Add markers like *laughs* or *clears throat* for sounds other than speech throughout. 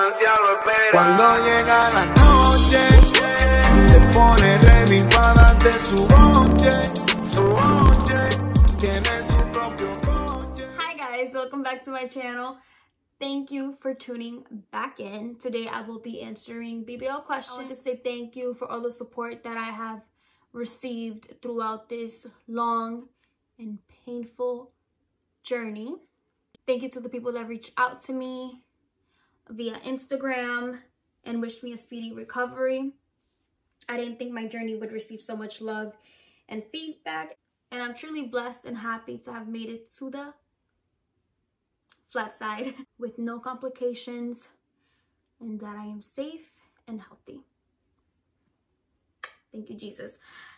Cuando llega la noche, se pone ready para hacer su noche. Hi guys, welcome back to my channel. Thank you for tuning back in. Today I will be answering BBL questions. I want to say thank you for all the support that I have received throughout this long and painful journey. Thank you to the people that reached out to me via Instagram and wished me a speedy recovery. I didn't think my journey would receive so much love and feedback. And I'm truly blessed and happy to have made it to the flat side *laughs* with no complications and that I am safe and healthy. Thank you, Jesus.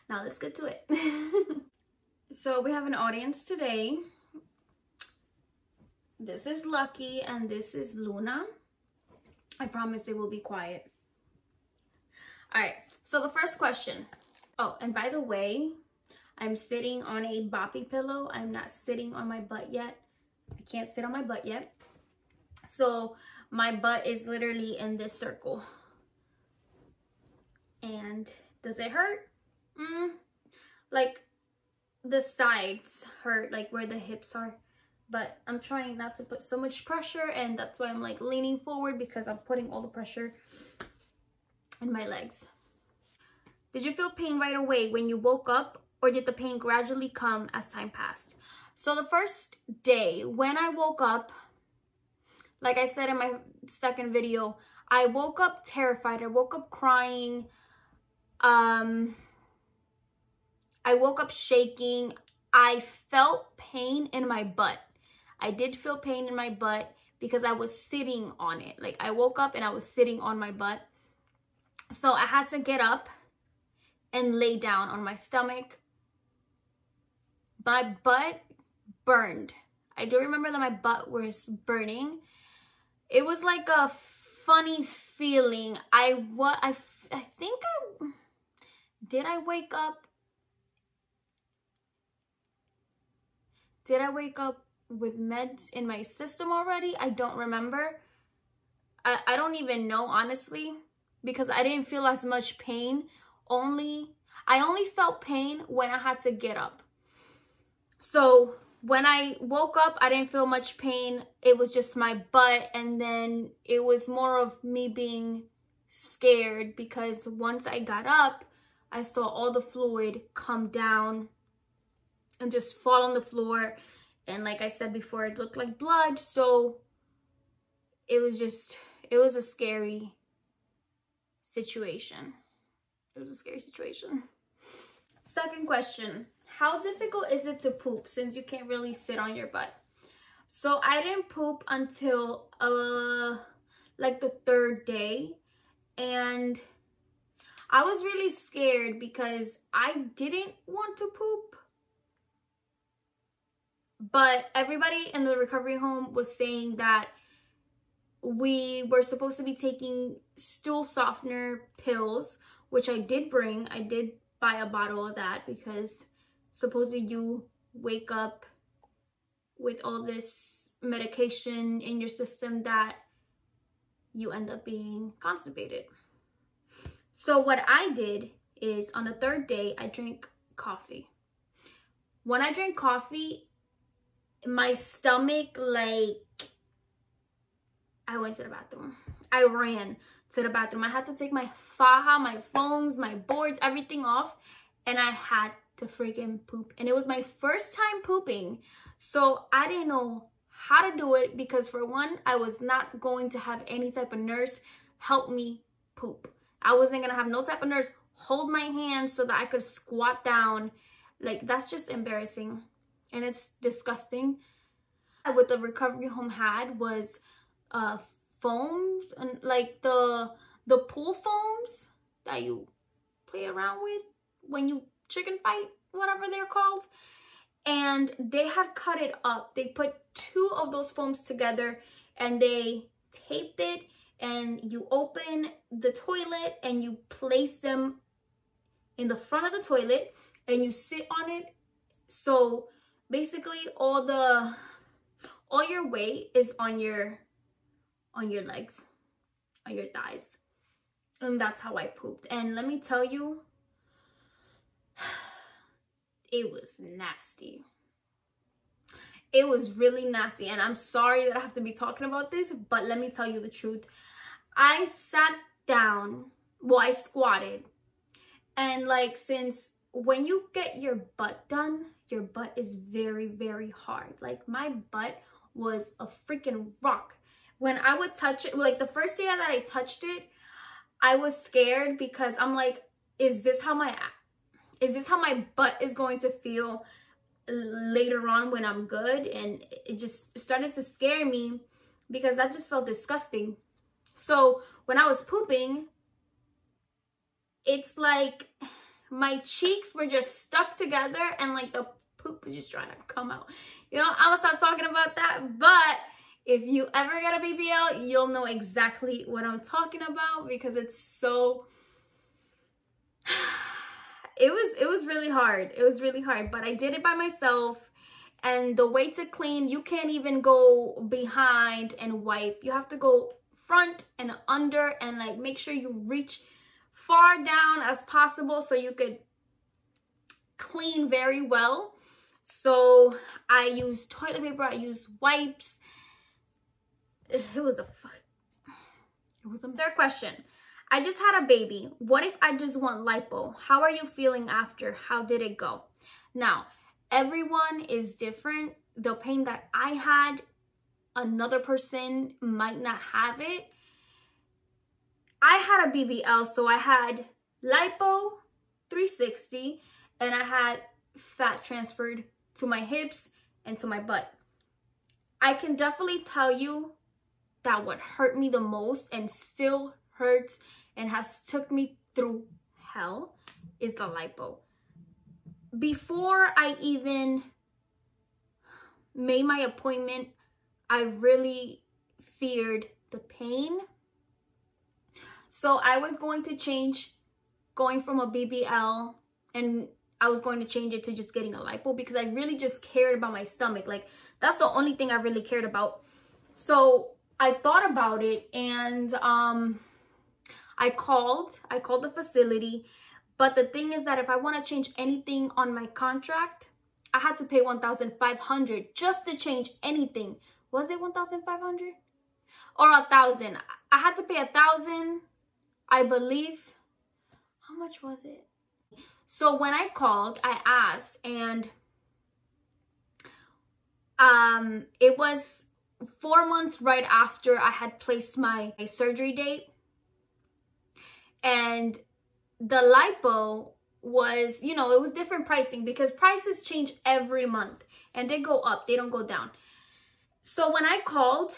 Now let's get to it. *laughs* so we have an audience today. This is Lucky and this is Luna. I promise they will be quiet. All right, so the first question. Oh, and by the way, I'm sitting on a boppy pillow. I'm not sitting on my butt yet. I can't sit on my butt yet. So my butt is literally in this circle. And does it hurt? Mm, like the sides hurt, like where the hips are. But I'm trying not to put so much pressure and that's why I'm like leaning forward because I'm putting all the pressure in my legs. Did you feel pain right away when you woke up or did the pain gradually come as time passed? So the first day when I woke up, like I said in my second video, I woke up terrified. I woke up crying. Um, I woke up shaking. I felt pain in my butt. I did feel pain in my butt because I was sitting on it. Like I woke up and I was sitting on my butt. So I had to get up and lay down on my stomach. My butt burned. I do remember that my butt was burning. It was like a funny feeling. I what I I think I did I wake up Did I wake up with meds in my system already? I don't remember. I, I don't even know honestly because I didn't feel as much pain. Only I only felt pain when I had to get up. So when I woke up, I didn't feel much pain. It was just my butt. And then it was more of me being scared because once I got up, I saw all the fluid come down and just fall on the floor. And like I said before, it looked like blood. So it was just, it was a scary situation. It was a scary situation. Second question. How difficult is it to poop since you can't really sit on your butt? So I didn't poop until uh like the third day and I was really scared because I didn't want to poop. But everybody in the recovery home was saying that we were supposed to be taking stool softener pills, which I did bring. I did buy a bottle of that because supposedly you wake up with all this medication in your system that you end up being constipated. So what I did is on the third day, I drank coffee. When I drink coffee, my stomach like, I went to the bathroom. I ran to the bathroom. I had to take my faja, my foams, my boards, everything off. And I had to freaking poop. And it was my first time pooping. So I didn't know how to do it because for one, I was not going to have any type of nurse help me poop. I wasn't gonna have no type of nurse hold my hand so that I could squat down. Like that's just embarrassing and it's disgusting. What the recovery home had was uh foams and like the the pool foams that you play around with when you chicken fight, whatever they're called. And they had cut it up. They put two of those foams together and they taped it and you open the toilet and you place them in the front of the toilet and you sit on it. So basically all the all your weight is on your on your legs on your thighs. And that's how I pooped. And let me tell you, *sighs* it was nasty. It was really nasty. And I'm sorry that I have to be talking about this, but let me tell you the truth. I sat down, well, I squatted. And like, since when you get your butt done, your butt is very, very hard. Like, my butt was a freaking rock. When I would touch it, like the first day that I touched it, I was scared because I'm like, is this how my is this how my butt is going to feel later on when I'm good? And it just started to scare me because that just felt disgusting. So when I was pooping, it's like my cheeks were just stuck together and like the poop was just trying to come out. You know, I'm gonna stop talking about that, but if you ever get a BBL, you'll know exactly what I'm talking about because it's so *sighs* it was it was really hard. It was really hard, but I did it by myself. And the way to clean, you can't even go behind and wipe. You have to go front and under and like make sure you reach far down as possible so you could clean very well. So I use toilet paper, I use wipes. It was a it was a third question. I just had a baby. What if I just want lipo? How are you feeling after? How did it go? Now, everyone is different. The pain that I had, another person might not have it. I had a BBL, so I had lipo 360 and I had fat transferred to my hips and to my butt. I can definitely tell you that what hurt me the most and still hurts and has took me through hell is the lipo. Before I even made my appointment, I really feared the pain. So I was going to change going from a BBL and I was going to change it to just getting a lipo because I really just cared about my stomach. Like that's the only thing I really cared about. So I thought about it and um I called, I called the facility, but the thing is that if I want to change anything on my contract, I had to pay 1500 just to change anything. Was it 1500 or a thousand? I had to pay a thousand, I believe. How much was it? So when I called, I asked and um it was four months right after I had placed my, my surgery date. And the lipo was you know it was different pricing because prices change every month and they go up they don't go down. So when i called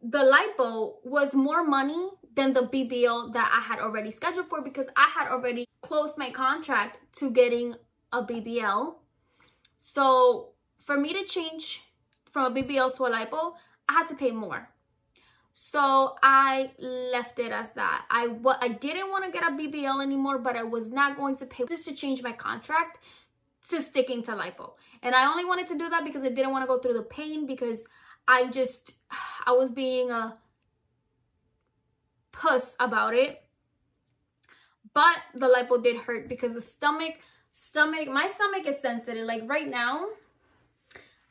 the lipo was more money than the bbl that i had already scheduled for because i had already closed my contract to getting a bbl so for me to change from a bbl to a lipo i had to pay more so I left it as that. I, what, I didn't want to get a BBL anymore, but I was not going to pay just to change my contract to sticking to lipo. And I only wanted to do that because I didn't want to go through the pain because I just, I was being a puss about it. But the lipo did hurt because the stomach, stomach, my stomach is sensitive. Like right now,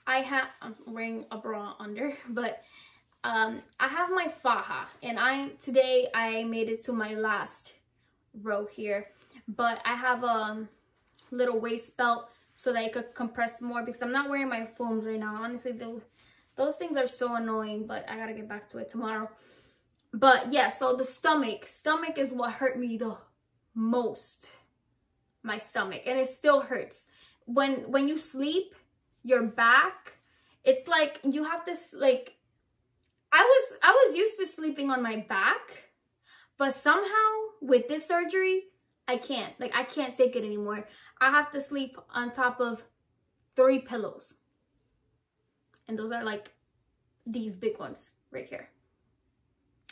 I have, I'm wearing a bra under, *laughs* but um, I have my faja and I today I made it to my last row here but I have a little waist belt so that I could compress more because I'm not wearing my foams right now honestly those, those things are so annoying but I gotta get back to it tomorrow but yeah so the stomach stomach is what hurt me the most my stomach and it still hurts when when you sleep your back it's like you have this like I was I was used to sleeping on my back, but somehow with this surgery, I can't. Like I can't take it anymore. I have to sleep on top of three pillows. And those are like these big ones right here.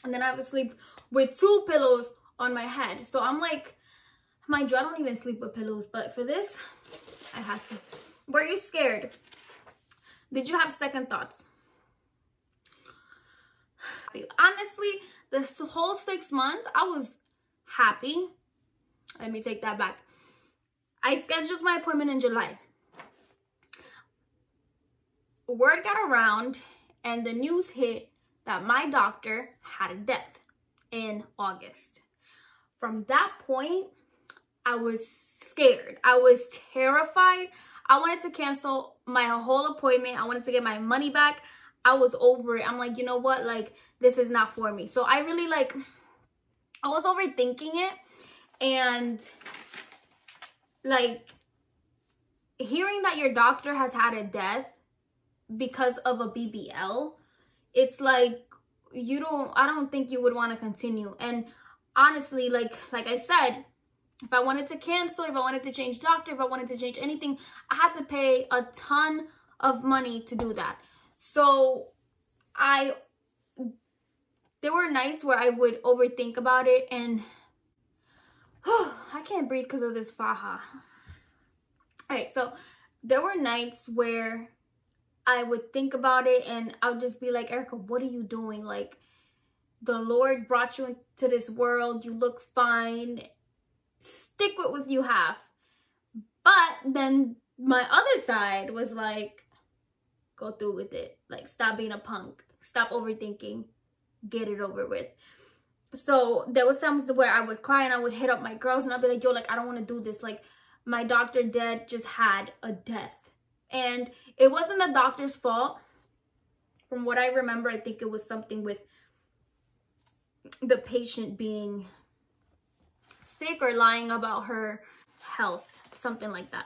And then I would sleep with two pillows on my head. So I'm like, mind you, I don't even sleep with pillows. But for this, I had to. Were you scared? Did you have second thoughts? Honestly, this whole six months, I was happy. Let me take that back. I scheduled my appointment in July. Word got around and the news hit that my doctor had a death in August. From that point, I was scared. I was terrified. I wanted to cancel my whole appointment. I wanted to get my money back. I was over it. I'm like, you know what? Like, this is not for me. So I really like, I was overthinking it. And like, hearing that your doctor has had a death because of a BBL, it's like, you don't, I don't think you would want to continue. And honestly, like, like I said, if I wanted to cancel, if I wanted to change doctor, if I wanted to change anything, I had to pay a ton of money to do that. So I, there were nights where I would overthink about it and oh, I can't breathe because of this faja. All right, so there were nights where I would think about it and I would just be like, Erica, what are you doing? Like, the Lord brought you into this world. You look fine. Stick with what you have. But then my other side was like, go through with it. Like, stop being a punk. Stop overthinking. Get it over with. So there was times where I would cry and I would hit up my girls and I'd be like, yo, like, I don't want to do this. Like, my doctor dad just had a death. And it wasn't the doctor's fault. From what I remember, I think it was something with the patient being sick or lying about her health, something like that.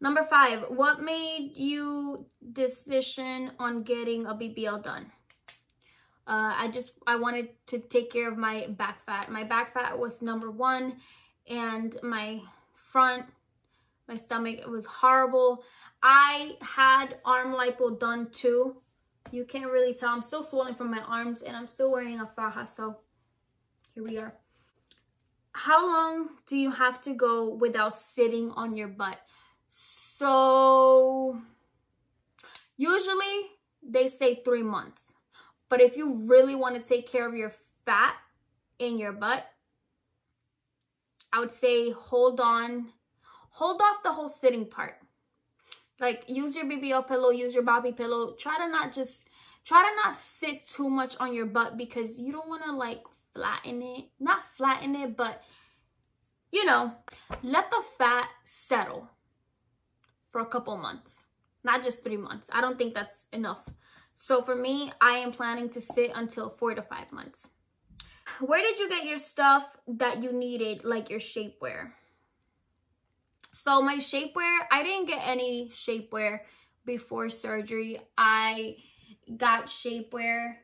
Number five, what made you decision on getting a BBL done? Uh, I just, I wanted to take care of my back fat. My back fat was number one and my front, my stomach, it was horrible. I had arm lipo done too. You can't really tell. I'm still swollen from my arms and I'm still wearing a faja. So here we are. How long do you have to go without sitting on your butt? So usually they say three months. But if you really want to take care of your fat in your butt, I would say hold on, hold off the whole sitting part like use your BBL pillow, use your boppy pillow. Try to not just, try to not sit too much on your butt because you don't want to like flatten it. Not flatten it, but you know, let the fat settle for a couple months. Not just three months. I don't think that's enough. So for me, I am planning to sit until four to five months. Where did you get your stuff that you needed, like your shapewear? So my shapewear, I didn't get any shapewear before surgery. I got shapewear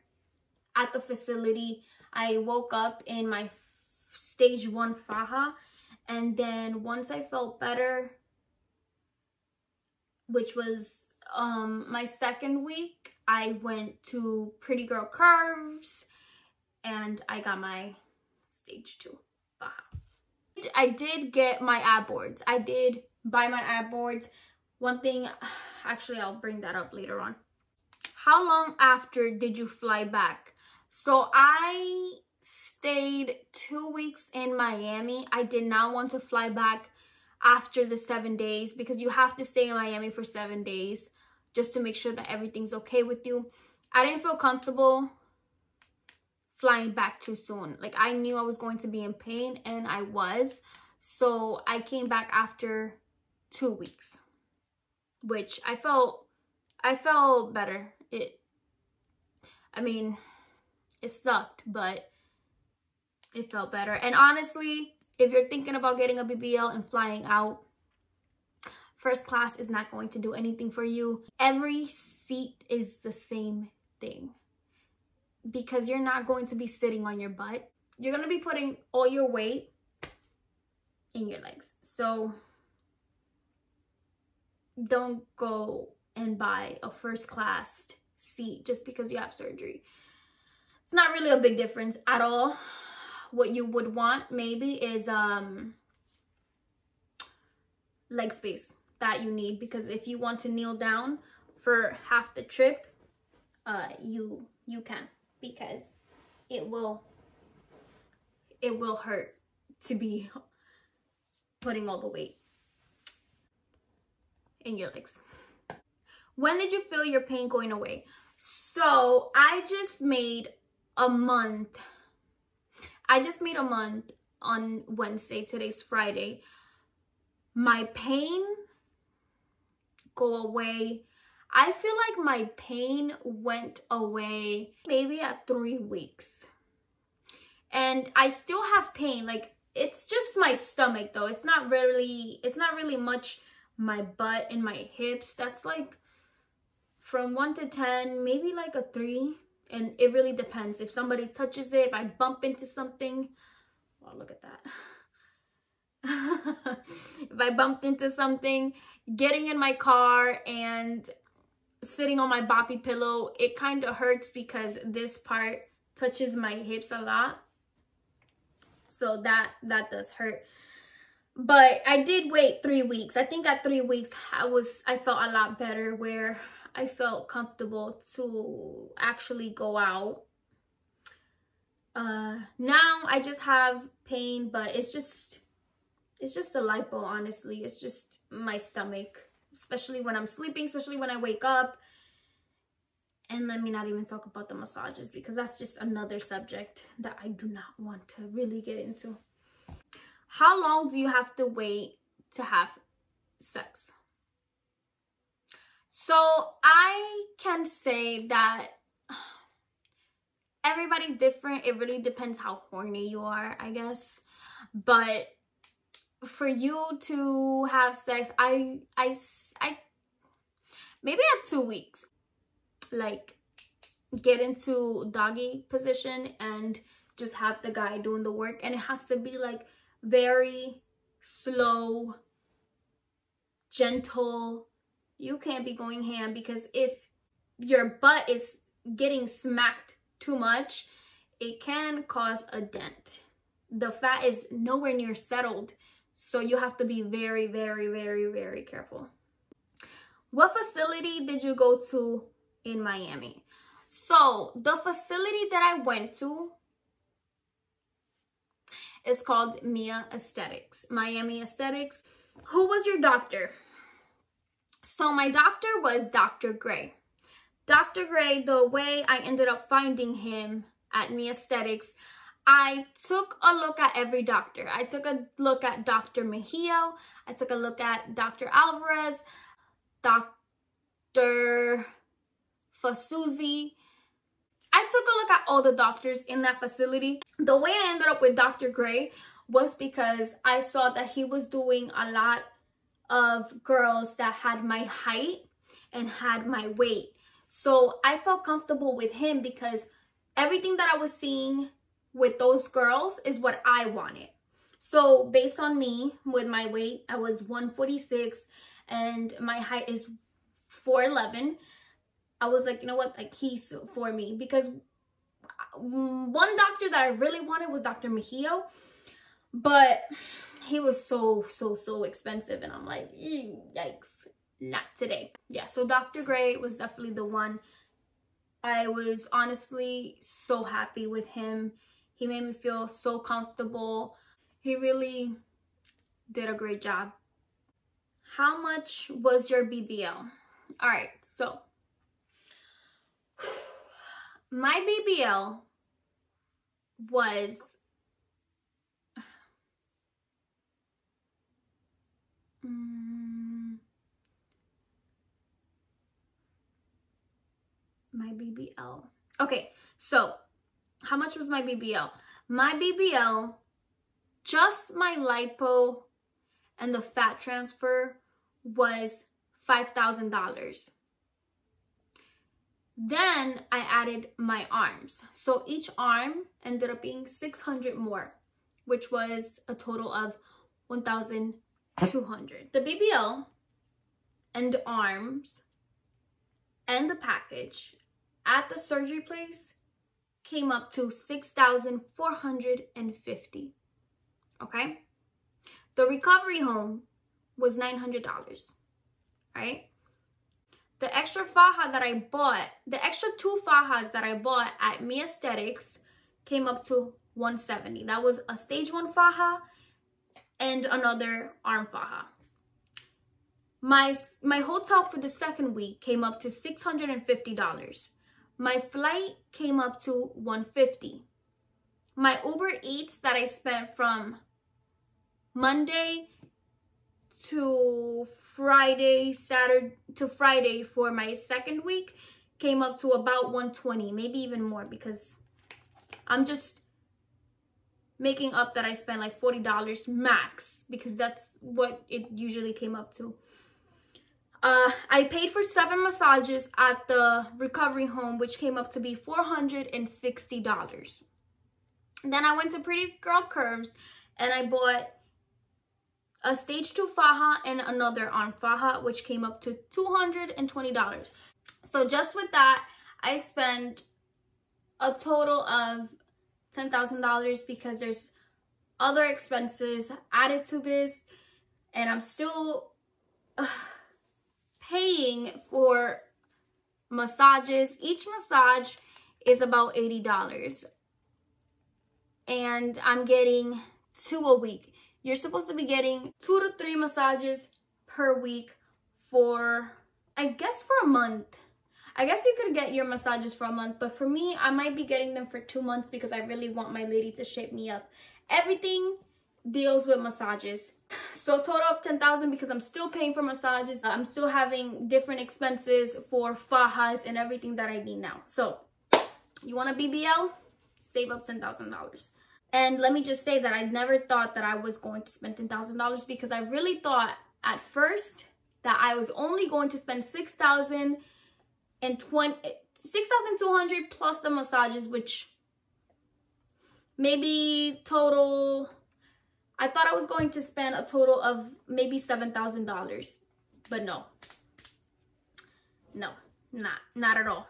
at the facility. I woke up in my stage one faja. And then once I felt better, which was um, my second week, I went to Pretty Girl Curves and I got my stage two. I did get my ab boards. I did buy my ab boards. One thing, *sighs* actually, I'll bring that up later on. How long after did you fly back? So I stayed two weeks in Miami. I did not want to fly back after the seven days because you have to stay in Miami for seven days just to make sure that everything's okay with you. I didn't feel comfortable flying back too soon. Like I knew I was going to be in pain and I was. So I came back after two weeks, which I felt, I felt better. It, I mean, it sucked, but it felt better. And honestly, if you're thinking about getting a BBL and flying out, first class is not going to do anything for you. Every seat is the same thing because you're not going to be sitting on your butt. You're going to be putting all your weight in your legs. So don't go and buy a first class seat just because you have surgery. It's not really a big difference at all. What you would want maybe is um leg space that you need because if you want to kneel down for half the trip, uh you you can because it will it will hurt to be putting all the weight in your legs. When did you feel your pain going away? So I just made a month. I just made a month on Wednesday. Today's Friday. My pain go away. I feel like my pain went away maybe at three weeks. And I still have pain. Like it's just my stomach though. It's not really, it's not really much my butt and my hips. That's like from 1 to 10, maybe like a 3. And it really depends. If somebody touches it, if I bump into something, oh, look at that. *laughs* if I bumped into something, getting in my car and sitting on my boppy pillow, it kind of hurts because this part touches my hips a lot. So that, that does hurt. But I did wait three weeks. I think at three weeks, I was, I felt a lot better where I felt comfortable to actually go out. Uh, now I just have pain, but it's just, it's just a lipo, honestly. It's just my stomach, especially when I'm sleeping, especially when I wake up. And let me not even talk about the massages because that's just another subject that I do not want to really get into. How long do you have to wait to have sex? So I can say that everybody's different. It really depends how horny you are, I guess. But for you to have sex, I, I, I, maybe at two weeks, like get into doggy position and just have the guy doing the work. And it has to be like very slow, gentle. You can't be going ham because if your butt is getting smacked too much, it can cause a dent. The fat is nowhere near settled, so you have to be very, very, very, very careful. What facility did you go to in Miami? So the facility that I went to is called Mia Aesthetics, Miami Aesthetics. Who was your doctor? So my doctor was Dr. Gray. Dr. Gray, the way I ended up finding him at Mia Aesthetics, I took a look at every doctor. I took a look at Dr. Mejio. I took a look at Dr. Alvarez, Dr. Fasuzi, I took a look at all the doctors in that facility. The way I ended up with Dr. Gray was because I saw that he was doing a lot of girls that had my height and had my weight. So I felt comfortable with him because everything that I was seeing with those girls is what I wanted. So based on me, with my weight, I was 146 and my height is 4'11". I was like, you know what, like he's for me because mm, one doctor that I really wanted was Dr. Mejio, but he was so, so, so expensive. And I'm like, yikes, not today. Yeah, so Dr. Gray was definitely the one. I was honestly so happy with him. He made me feel so comfortable. He really did a great job. How much was your BBL? All right, so *sighs* my BBL was um, *sighs* my BBL. Okay, so how much was my BBL? My BBL, just my lipo and the fat transfer was $5,000. Then I added my arms. So each arm ended up being 600 more, which was a total of 1,200. The BBL and arms and the package at the surgery place came up to 6,450. Okay? The recovery home was $900. Right? the extra faja that I bought, the extra two fajas that I bought at Mia Aesthetics came up to 170. That was a stage one faja and another arm faja. My my hotel for the second week came up to $650. My flight came up to 150. My Uber Eats that I spent from Monday to Friday, Saturday to Friday for my second week came up to about 120, maybe even more because I'm just making up that I spent like $40 max because that's what it usually came up to. Uh, I paid for seven massages at the recovery home, which came up to be $460. Then I went to Pretty Girl Curves and I bought a stage two faja and another arm faja, which came up to $220. So just with that, I spent a total of $10,000 because there's other expenses added to this and I'm still uh, paying for massages. Each massage is about $80 and I'm getting two a week. You're supposed to be getting two to three massages per week for, I guess for a month. I guess you could get your massages for a month, but for me, I might be getting them for two months because I really want my lady to shape me up. Everything deals with massages. So total of 10,000 because I'm still paying for massages. I'm still having different expenses for fajas and everything that I need now. So you want a BBL? Save up $10,000. And let me just say that I never thought that I was going to spend $10,000 because I really thought at first that I was only going to spend 6,000 and 6,200 plus the massages, which maybe total, I thought I was going to spend a total of maybe $7,000, but no, no, not, not at all,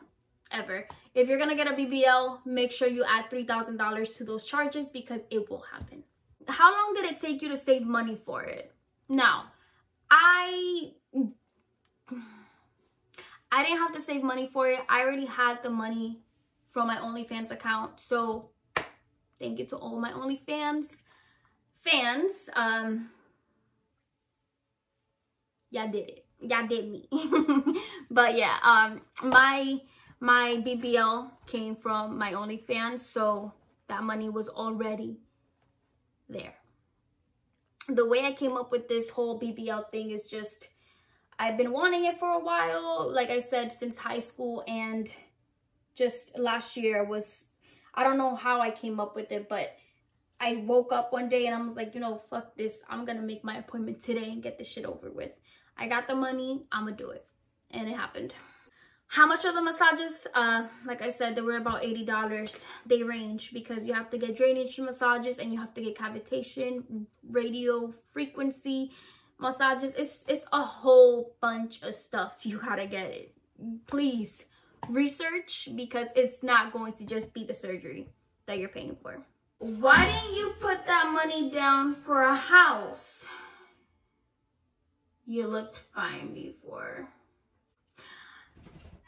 ever. If you're gonna get a BBL, make sure you add $3,000 to those charges because it will happen. How long did it take you to save money for it? Now, I I didn't have to save money for it. I already had the money from my OnlyFans account. So thank you to all my OnlyFans fans. Um, y'all did it. Y'all did me. *laughs* but yeah, um, my my BBL came from my OnlyFans. So that money was already there. The way I came up with this whole BBL thing is just I've been wanting it for a while, like I said, since high school and just last year was, I don't know how I came up with it, but I woke up one day and I was like, you know, fuck this. I'm going to make my appointment today and get this shit over with. I got the money. I'm going to do it. And it happened. How much are the massages? Uh, like I said, they were about $80. They range because you have to get drainage massages and you have to get cavitation, radio frequency, massages. It's, it's a whole bunch of stuff you gotta get it. Please research because it's not going to just be the surgery that you're paying for. Why didn't you put that money down for a house? You looked fine before.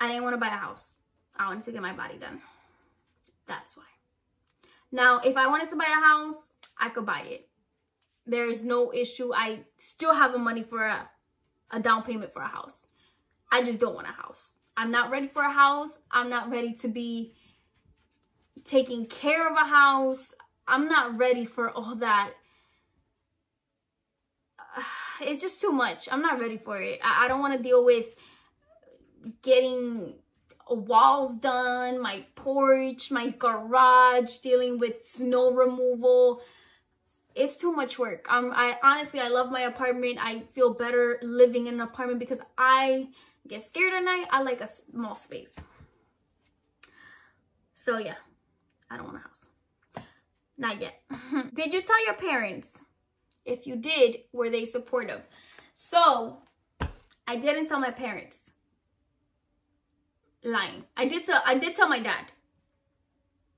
I didn't want to buy a house. I wanted to get my body done. That's why. Now, if I wanted to buy a house, I could buy it there is no issue. I still have the money for a, a down payment for a house. I just don't want a house. I'm not ready for a house. I'm not ready to be taking care of a house. I'm not ready for all that. *sighs* It's just too much. I'm not ready for it. I, I don't want to deal with getting walls done, my porch, my garage, dealing with snow removal it's too much work. Um, I honestly, I love my apartment. I feel better living in an apartment because I get scared at night. I like a small space. So yeah, I don't want a house. Not yet. *laughs* did you tell your parents? If you did, were they supportive? So I didn't tell my parents. Lying. I did tell I did tell my dad.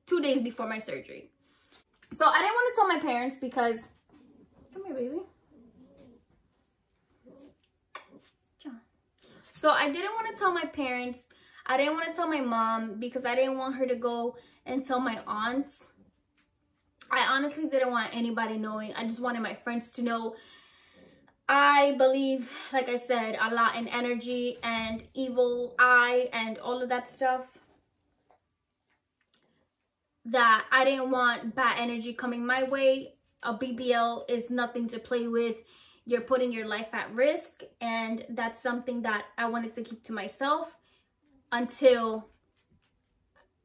Two days before my surgery. So I didn't want to tell my parents because, come here, baby. So I didn't want to tell my parents. I didn't want to tell my mom because I didn't want her to go and tell my aunts honestly didn't want anybody knowing. I just wanted my friends to know. I believe, like I said, a lot in energy and evil eye and all of that stuff. That I didn't want bad energy coming my way. A BBL is nothing to play with. You're putting your life at risk. And that's something that I wanted to keep to myself until,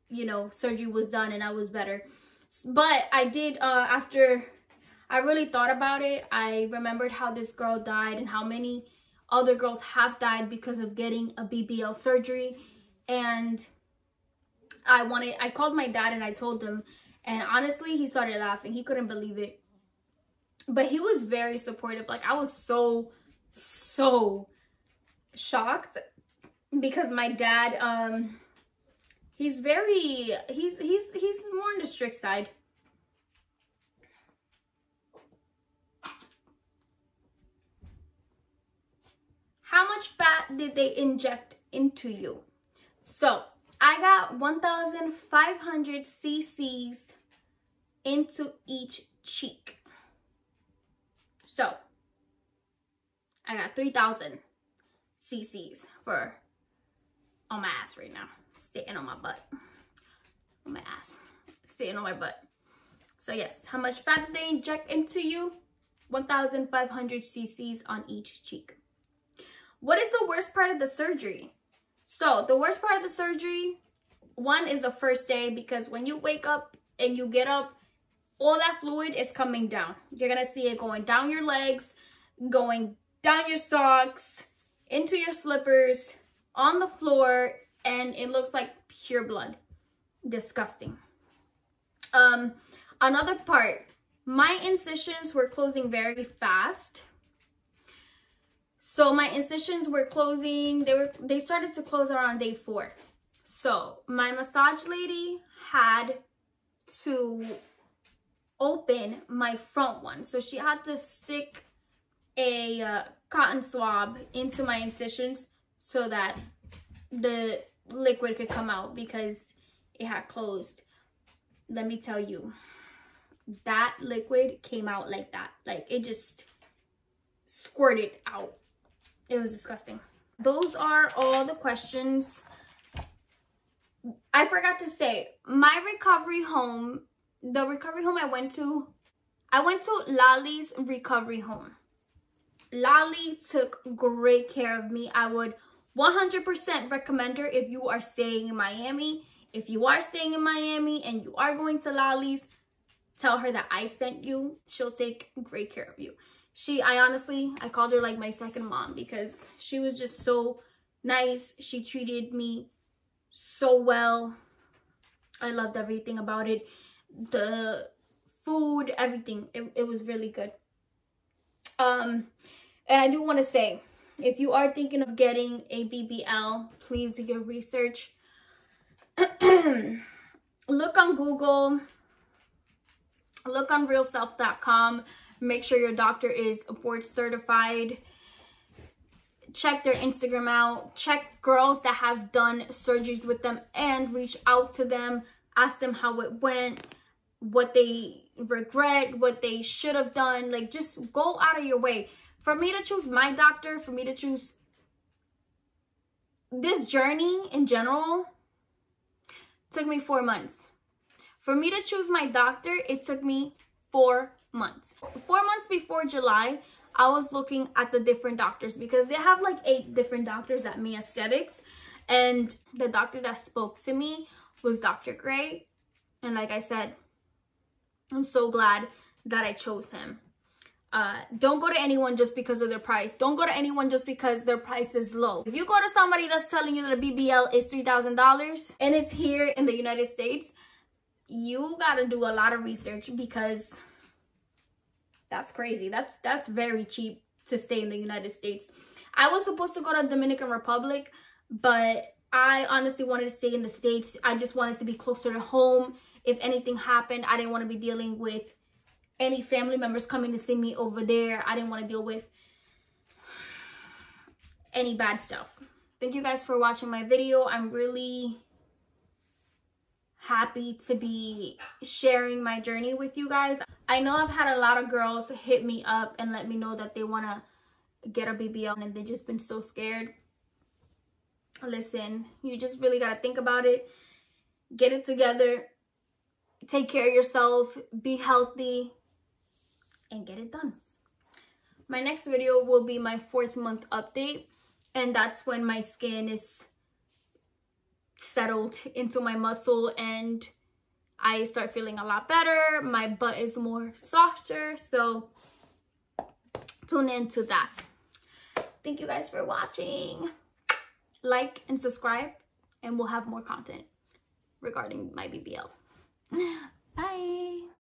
you know, surgery was done and I was better. But I did, uh, after I really thought about it, I remembered how this girl died and how many other girls have died because of getting a BBL surgery. And I wanted, I called my dad and I told him, and honestly, he started laughing. He couldn't believe it. But he was very supportive. Like, I was so, so shocked because my dad, um, he's very, he's, he's, he's the strict side. How much fat did they inject into you? So I got 1,500 cc's into each cheek. So I got 3,000 cc's for on my ass right now, sitting on my butt, on my ass, sitting on my butt. So yes, how much fat did they inject into you? 1,500 cc's on each cheek. What is the worst part of the surgery? So the worst part of the surgery, one is the first day because when you wake up and you get up, all that fluid is coming down. You're going to see it going down your legs, going down your socks, into your slippers, on the floor, and it looks like pure blood. Disgusting. Um, another part, my incisions were closing very fast. So my incisions were closing, they were they started to close around day four. So my massage lady had to open my front one. So she had to stick a uh, cotton swab into my incisions so that the liquid could come out because it had closed. Let me tell you, that liquid came out like that. Like it just squirted out. It was disgusting. Those are all the questions. I forgot to say, my recovery home, the recovery home I went to, I went to Lali's recovery home. Lali took great care of me. I would 100% recommend her if you are staying in Miami. If you are staying in Miami and you are going to Lali's, tell her that I sent you. She'll take great care of you. She, I honestly, I called her like my second mom because she was just so nice. She treated me so well. I loved everything about it. The food, everything. It, it was really good. Um, and I do want to say, if you are thinking of getting a BBL, please do your research. *clears throat* look on Google. Look on realself.com. Make sure your doctor is board certified. Check their Instagram out. Check girls that have done surgeries with them and reach out to them. Ask them how it went, what they regret, what they should have done. Like, just go out of your way. For me to choose my doctor, for me to choose this journey in general, took me four months. For me to choose my doctor, it took me four months. Four months before July, I was looking at the different doctors because they have like eight different doctors at Mia Aesthetics. And the doctor that spoke to me was Dr. Gray. And like I said, I'm so glad that I chose him. Uh, don't go to anyone just because of their price. Don't go to anyone just because their price is low. If you go to somebody that's telling you that a BBL is $3,000 and it's here in the United States, you got to do a lot of research because that's crazy. That's that's very cheap to stay in the United States. I was supposed to go to Dominican Republic, but I honestly wanted to stay in the States. I just wanted to be closer to home. If anything happened, I didn't want to be dealing with any family members coming to see me over there. I didn't want to deal with any bad stuff. Thank you guys for watching my video. I'm really happy to be sharing my journey with you guys. I know I've had a lot of girls hit me up and let me know that they want to get a BBL and they've just been so scared. Listen, you just really got to think about it. Get it together. Take care of yourself. Be healthy. And get it done. My next video will be my fourth month update. And that's when my skin is settled into my muscle and I start feeling a lot better. My butt is more softer. So tune into that. Thank you guys for watching. Like and subscribe and we'll have more content regarding my BBL. *laughs* Bye.